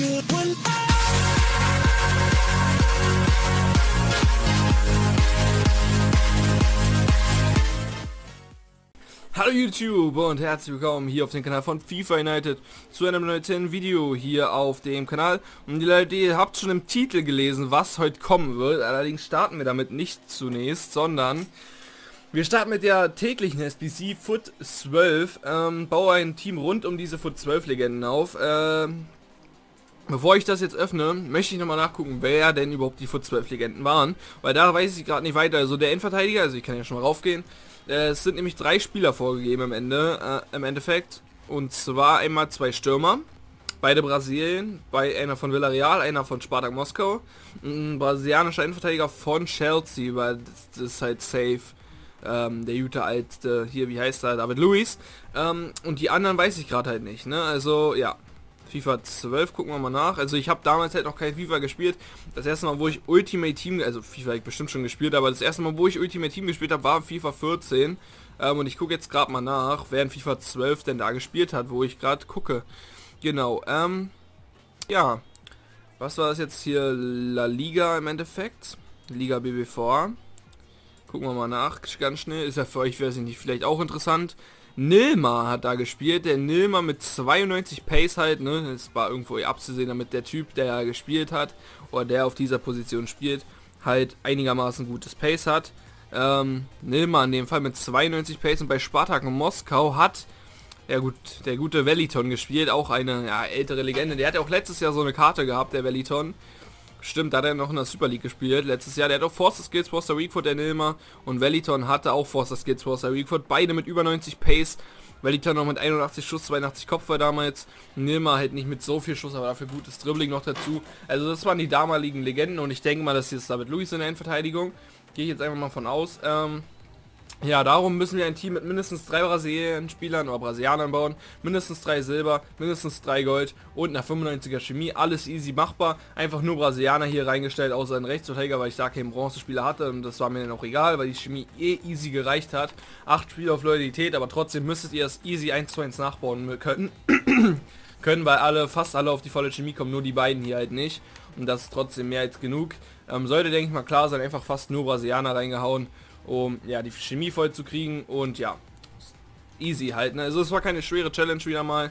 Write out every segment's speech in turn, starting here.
Hallo YouTube und herzlich willkommen hier auf dem Kanal von FIFA United zu einem neuen Video hier auf dem Kanal. Und die Leute, ihr habt schon im Titel gelesen, was heute kommen wird. Allerdings starten wir damit nicht zunächst, sondern wir starten mit der täglichen SBC Foot 12. Ähm, baue ein Team rund um diese Foot 12 Legenden auf. Ähm, Bevor ich das jetzt öffne, möchte ich nochmal nachgucken, wer denn überhaupt die Foot 12 Legenden waren. Weil da weiß ich gerade nicht weiter. Also der Endverteidiger, also ich kann ja schon mal raufgehen. Äh, es sind nämlich drei Spieler vorgegeben im Ende, äh, im Endeffekt. Und zwar einmal zwei Stürmer. Beide Brasilien, bei einer von Villarreal, einer von Spartak Moskau. Ein brasilianischer Endverteidiger von Chelsea, weil das, das ist halt safe. Ähm, der gute alte, hier, wie heißt er, David Luis. Ähm, und die anderen weiß ich gerade halt nicht, ne? Also, ja, FIFA 12 gucken wir mal nach. Also ich habe damals halt noch kein FIFA gespielt. Das erste Mal, wo ich Ultimate Team, also FIFA ich bestimmt schon gespielt, aber das erste Mal, wo ich Ultimate Team gespielt habe, war FIFA 14. Ähm, und ich gucke jetzt gerade mal nach, wer in FIFA 12 denn da gespielt hat, wo ich gerade gucke. Genau, ähm, ja. Was war das jetzt hier? La Liga im Endeffekt. Liga BBV. Gucken wir mal nach, ganz schnell. Ist ja für euch, weiß ich nicht, vielleicht auch interessant. Nilma hat da gespielt. Der Nilma mit 92 Pace halt, ne? Das war irgendwo abzusehen, damit der Typ, der gespielt hat, oder der auf dieser Position spielt, halt einigermaßen gutes Pace hat. Ähm, Nilma in dem Fall mit 92 Pace und bei Spartak Moskau hat ja gut, der gute Wellington gespielt, auch eine ja, ältere Legende. Der hat ja auch letztes Jahr so eine Karte gehabt, der Wellington. Stimmt, da hat er noch in der Super League gespielt. Letztes Jahr, der hat auch Forster Skills, Forster Weakfoot, der Nilmer. Und Wellington hatte auch Forster Skills, Forster Weakfoot. Beide mit über 90 Pace. Wellington noch mit 81 Schuss, 82 Kopf war damals. Nilmer halt nicht mit so viel Schuss, aber dafür gutes Dribbling noch dazu. Also das waren die damaligen Legenden und ich denke mal, dass jetzt David Luis in der Endverteidigung. Gehe ich jetzt einfach mal von aus. Ähm, ja, darum müssen wir ein Team mit mindestens drei Brasilien-Spielern oder Brasilianern bauen, mindestens drei Silber, mindestens drei Gold und nach 95er Chemie, alles easy machbar. Einfach nur Brasilianer hier reingestellt, außer ein Rechtsverteidiger, weil ich da keinen Bronzespieler hatte und das war mir dann auch egal, weil die Chemie eh easy gereicht hat. Acht Spiele auf Loyalität, aber trotzdem müsstet ihr es easy 1 zu 1 nachbauen können. können, weil alle, fast alle auf die volle Chemie kommen, nur die beiden hier halt nicht. Und das ist trotzdem mehr als genug. Ähm, sollte, denke ich mal, klar sein, einfach fast nur Brasilianer reingehauen um ja die Chemie voll zu kriegen und ja, easy halt. Ne? Also es war keine schwere Challenge wieder mal.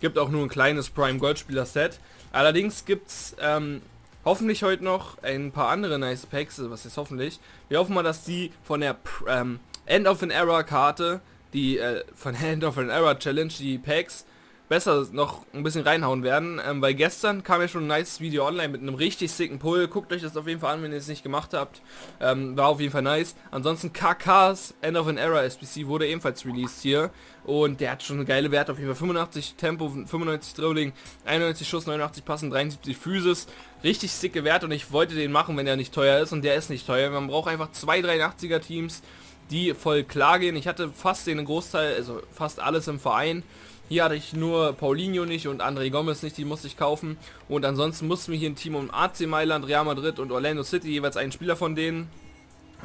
Gibt auch nur ein kleines Prime Gold Spieler Set. Allerdings gibt es ähm, hoffentlich heute noch ein paar andere nice Packs. Was ist hoffentlich? Wir hoffen mal, dass die von der ähm, End of an Era Karte, die äh, von End of an Era Challenge, die Packs besser noch ein bisschen reinhauen werden, ähm, weil gestern kam ja schon ein nice Video online mit einem richtig sicken Pull. Guckt euch das auf jeden Fall an, wenn ihr es nicht gemacht habt. Ähm, war auf jeden Fall nice. Ansonsten KKs End of an Era SBC wurde ebenfalls released hier und der hat schon eine geile Werte auf jeden Fall. 85 Tempo, 95 Dribbling, 91 Schuss, 89 Passen, 73 Physis. Richtig sicke Werte und ich wollte den machen, wenn er nicht teuer ist und der ist nicht teuer. Man braucht einfach zwei 83er Teams, die voll klar gehen. Ich hatte fast den Großteil, also fast alles im Verein. Hier hatte ich nur Paulinho nicht und André Gomez nicht, die musste ich kaufen. Und ansonsten mussten wir hier ein Team um AC Mailand, Real Madrid und Orlando City, jeweils einen Spieler von denen.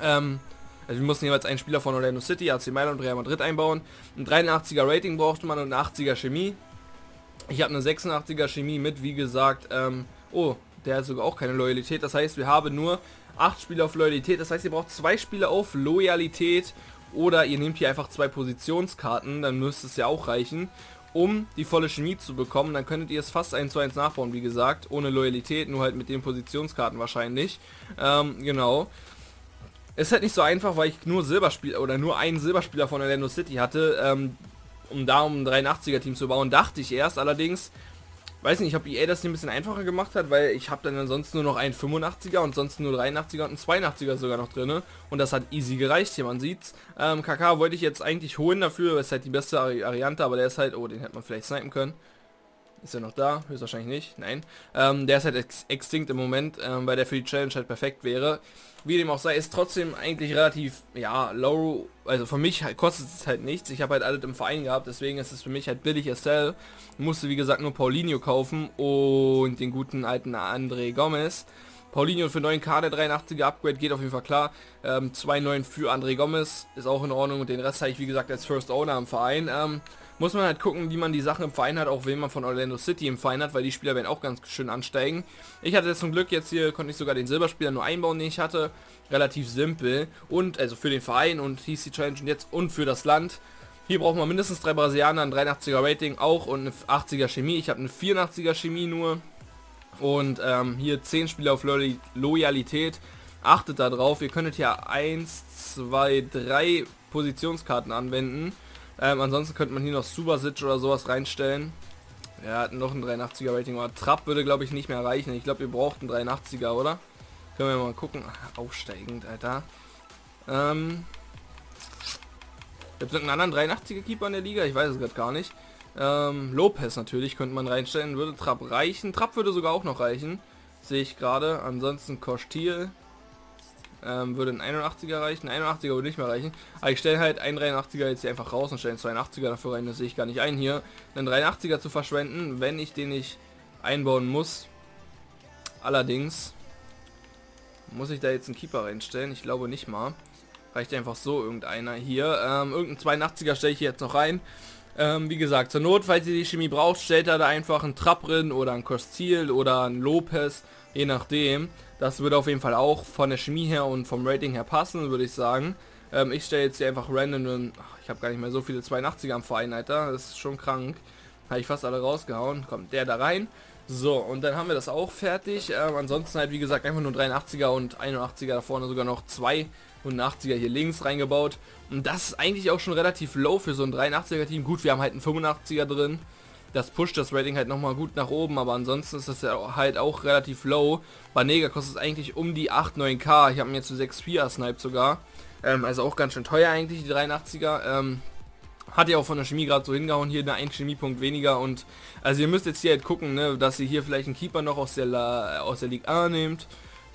Ähm, also wir mussten jeweils einen Spieler von Orlando City, AC Mailand und Real Madrid einbauen. Ein 83er Rating brauchte man und eine 80er Chemie. Ich habe eine 86er Chemie mit, wie gesagt, ähm, oh, der hat sogar auch keine Loyalität. Das heißt, wir haben nur 8 Spieler auf Loyalität. Das heißt, ihr braucht zwei Spieler auf Loyalität oder ihr nehmt hier einfach zwei Positionskarten, dann müsste es ja auch reichen, um die volle Chemie zu bekommen. Dann könntet ihr es fast 1 zu 1 nachbauen, wie gesagt, ohne Loyalität, nur halt mit den Positionskarten wahrscheinlich. Ähm, genau. Ist halt nicht so einfach, weil ich nur Silberspieler oder nur einen Silberspieler von Orlando City hatte, ähm, um da um ein 83er Team zu bauen, dachte ich erst. Allerdings weiß nicht, ob EA das ein bisschen einfacher gemacht hat, weil ich habe dann ansonsten nur noch einen 85er und sonst nur 83er und einen 82er sogar noch drin. Und das hat easy gereicht, hier man sieht's. Ähm, KK wollte ich jetzt eigentlich holen dafür, ist halt die beste Variante, aber der ist halt, oh, den hätte man vielleicht snipen können. Ist er noch da? Höchstwahrscheinlich nicht. Nein. Ähm, der ist halt ex extinct im Moment, ähm, weil der für die Challenge halt perfekt wäre. Wie dem auch sei, ist trotzdem eigentlich relativ, ja, low. Also für mich halt, kostet es halt nichts. Ich habe halt alles im Verein gehabt, deswegen ist es für mich halt billig Estelle. Musste wie gesagt nur Paulinho kaufen und den guten alten André Gomez. Paulinho für 9k, der 83er Upgrade geht auf jeden Fall klar. Ähm, 2,9 für André Gomez ist auch in Ordnung und den Rest habe ich wie gesagt als First Owner im Verein. Ähm, muss man halt gucken, wie man die Sachen im Verein hat, auch wenn man von Orlando City im Verein hat, weil die Spieler werden auch ganz schön ansteigen. Ich hatte zum Glück jetzt hier, konnte ich sogar den Silberspieler nur einbauen, den ich hatte. Relativ simpel. Und, also für den Verein und hieß die Challenge und jetzt und für das Land. Hier brauchen wir mindestens drei Brasilianer, ein 83er Rating auch und eine 80er Chemie. Ich habe eine 84er Chemie nur. Und ähm, hier 10 Spieler auf Lo Loyalität. Achtet da drauf. Ihr könntet hier 1, 2, 3 Positionskarten anwenden. Ähm, ansonsten könnte man hier noch Subasic oder sowas reinstellen. Er hat noch ein 83er Rating, aber Trapp würde glaube ich nicht mehr reichen. Ich glaube, ihr braucht einen 83er, oder? Können wir mal gucken. Aufsteigend, Alter. Ähm, Gibt es irgendeinen anderen 83er Keeper in der Liga? Ich weiß es gerade gar nicht. Ähm, Lopez natürlich könnte man reinstellen. Würde Trapp reichen. Trapp würde sogar auch noch reichen. Sehe ich gerade. Ansonsten Kostil. Ähm, würde ein 81er reichen. Ein 81er würde nicht mehr reichen. Aber ich stelle halt einen 83er jetzt hier einfach raus und stelle einen 82er dafür rein. Das sehe ich gar nicht ein hier. Einen 83er zu verschwenden, wenn ich den nicht einbauen muss. Allerdings muss ich da jetzt einen Keeper reinstellen. Ich glaube nicht mal. Reicht einfach so irgendeiner hier. Ähm, irgendein 82er stelle ich jetzt noch rein. Ähm, wie gesagt, zur Not, falls ihr die Chemie braucht, stellt er da einfach einen Trapprin oder einen Costil oder einen Lopez, je nachdem. Das würde auf jeden Fall auch von der Chemie her und vom Rating her passen, würde ich sagen. Ähm, ich stelle jetzt hier einfach random, ach, ich habe gar nicht mehr so viele 82er am Verein, Alter. Das ist schon krank. Habe ich fast alle rausgehauen. Kommt der da rein. So, und dann haben wir das auch fertig. Ähm, ansonsten halt, wie gesagt, einfach nur 83er und 81er da vorne sogar noch zwei und 80er hier links reingebaut. Und das ist eigentlich auch schon relativ low für so ein 83er Team. Gut, wir haben halt einen 85er drin. Das pusht das Rating halt nochmal gut nach oben, aber ansonsten ist das ja halt auch relativ low. Banega kostet es eigentlich um die 8, 9k. Ich habe mir jetzt zu 6,4 Snipe sogar. Ähm, also auch ganz schön teuer eigentlich, die 83er. Ähm, hat ja auch von der Chemie gerade so hingehauen, hier eine 1 Chemiepunkt weniger und also ihr müsst jetzt hier halt gucken, ne, dass ihr hier vielleicht einen Keeper noch aus der, La, aus der Ligue A nehmt.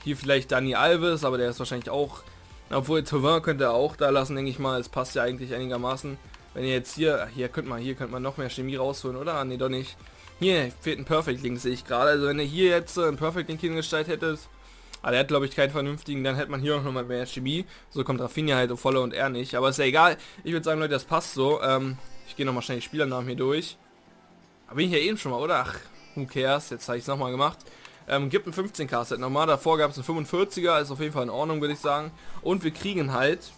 Hier vielleicht Dani Alves, aber der ist wahrscheinlich auch obwohl Tauvin könnte er auch da lassen, denke ich mal. Es passt ja eigentlich einigermaßen. Wenn ihr jetzt hier, hier könnt man, hier könnt man noch mehr Chemie rausholen, oder? Ne, doch nicht. Hier fehlt ein Perfect Link, sehe ich gerade. Also wenn ihr hier jetzt äh, ein Perfect Link hingestellt hättet, aber der hat glaube ich keinen vernünftigen, dann hätte man hier auch nochmal mehr Chemie. So kommt Rafinha halt voller und er nicht. Aber ist ja egal. Ich würde sagen, Leute, das passt so. Ähm, ich gehe nochmal schnell die Spielernamen hier durch. Aber bin ich ja eben schon mal, oder? Ach, who cares? Jetzt habe ich es nochmal gemacht. Ähm, gibt ein 15k Set nochmal. Davor gab es ein 45er. Ist auf jeden Fall in Ordnung, würde ich sagen. Und wir kriegen halt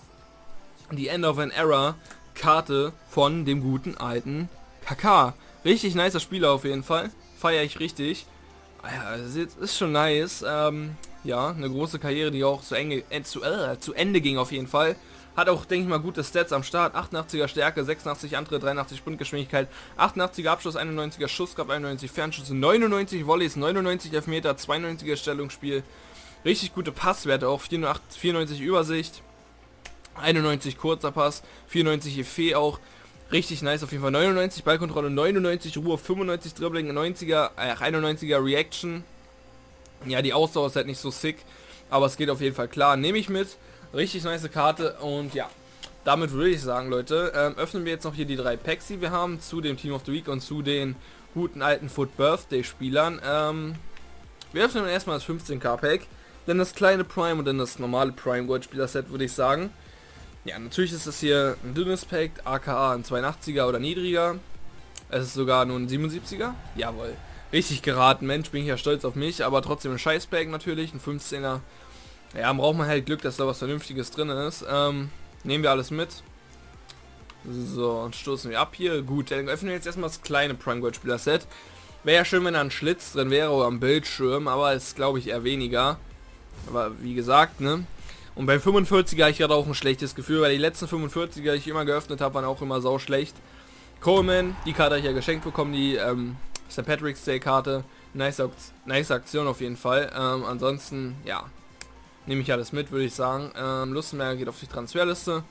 die End of an Era Karte von dem guten alten KK. Richtig nicer Spieler auf jeden Fall. Feiere ich richtig. Ist schon nice. Ähm, ja, eine große Karriere, die auch zu, enge, äh, zu, äh, zu Ende ging auf jeden Fall. Hat auch, denke ich mal, gute Stats am Start. 88er Stärke, 86 Antritt, 83 Sprintgeschwindigkeit, 88er Abschluss, 91er Schusskraft, 91 Fernschüsse, 99 Volleys, 99 Elfmeter, 92er Stellungsspiel. Richtig gute Passwerte auch, 94, 94 Übersicht, 91 kurzer Pass, 94 Effet auch. Richtig nice auf jeden Fall. 99 Ballkontrolle, 99 Ruhe, 95 Dribbling, 90er, äh, 91er Reaction. Ja, die Ausdauer ist halt nicht so sick, aber es geht auf jeden Fall klar. Nehme ich mit. Richtig nice Karte und ja, damit würde ich sagen, Leute, ähm, öffnen wir jetzt noch hier die drei Packs, die wir haben, zu dem Team of the Week und zu den guten alten Foot Birthday Spielern. Ähm, wir öffnen erstmal das 15k Pack, dann das kleine Prime und dann das normale Prime Gold Spieler Set, würde ich sagen. Ja, natürlich ist das hier ein dünnes Pack, aka ein 82er oder niedriger. Es ist sogar nur ein 77er. Jawohl. Richtig geraten, Mensch, bin ich ja stolz auf mich, aber trotzdem ein Scheiß-Pack natürlich, ein 15er ja, braucht man halt Glück, dass da was Vernünftiges drin ist. Ähm, nehmen wir alles mit. So, und stoßen wir ab hier. Gut, dann öffnen wir jetzt erstmal das kleine Prime Gold Spieler Set. Wäre ja schön, wenn da ein Schlitz drin wäre oder am Bildschirm, aber ist glaube ich eher weniger. Aber wie gesagt, ne? Und beim 45er ich hatte auch ein schlechtes Gefühl, weil die letzten 45er, die ich immer geöffnet habe, waren auch immer sau schlecht. Coleman, die Karte habe ich ja geschenkt bekommen, die ähm, St. Patrick's Day Karte. Nice, nice Aktion auf jeden Fall. Ähm, ansonsten, ja, Nehme ich alles mit, würde ich sagen. Ähm, Lustenberger geht auf die Transferliste.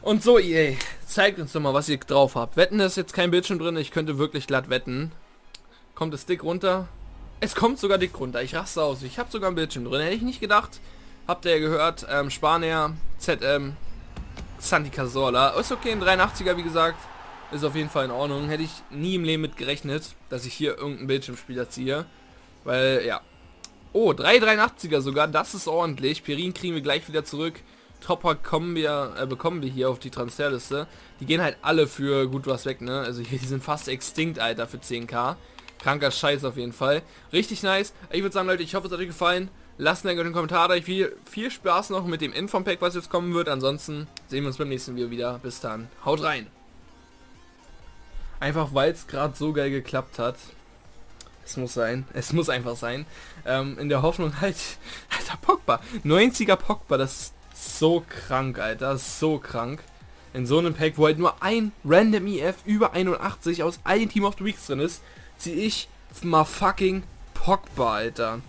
Und so, EA, zeigt uns doch mal, was ihr drauf habt. Wetten ist jetzt kein Bildschirm drin, ich könnte wirklich glatt wetten. Kommt es dick runter? Es kommt sogar dick runter, ich raste aus. Ich habe sogar ein Bildschirm drin, hätte ich nicht gedacht. Habt ihr ja gehört, ähm, Spanier, ZM, Santi Cazorla. Ist okay, ein 83er, wie gesagt. Ist auf jeden Fall in Ordnung. Hätte ich nie im Leben mit gerechnet, dass ich hier irgendeinen Bildschirmspieler ziehe. Weil, ja, Oh, 383er sogar, das ist ordentlich. Perin kriegen wir gleich wieder zurück Topper kommen wir, äh, bekommen wir hier auf die Transferliste. Die gehen halt alle für gut was weg, ne? Also hier, die sind fast extinct, Alter, für 10k. Kranker Scheiß auf jeden Fall. Richtig nice. Ich würde sagen, Leute, ich hoffe, es hat euch gefallen. Lasst einen Kommentar da. Viel, viel Spaß noch mit dem Inform-Pack, was jetzt kommen wird. Ansonsten sehen wir uns beim nächsten Video wieder. Bis dann. Haut rein. Einfach weil es gerade so geil geklappt hat. Es muss sein. Es muss einfach sein. Ähm, in der Hoffnung halt... Alter, Pogba. 90er Pogba. Das ist so krank, Alter. Das ist so krank. In so einem Pack, wo halt nur ein Random EF über 81 aus allen Team of the Weeks drin ist, ziehe ich mal fucking Pogba, Alter.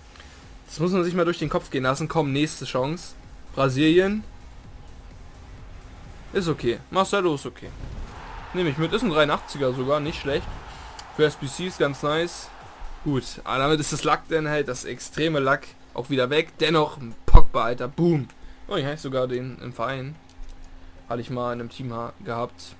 Das muss man sich mal durch den Kopf gehen lassen. Komm, nächste Chance. Brasilien. Ist okay. Marcelo ist okay. Nehme ich mit. Ist ein 83er sogar. Nicht schlecht. Für SBC ist ganz nice. Gut. Aber damit ist das Lack dann halt, das extreme Lack, auch wieder weg. Dennoch ein Pogba, Alter. Boom. Oh, ich habe sogar den im Verein. Hatte ich mal in einem Team gehabt.